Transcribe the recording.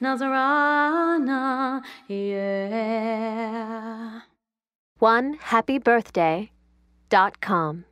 Nazarana, yeah. One happy birthday dot com.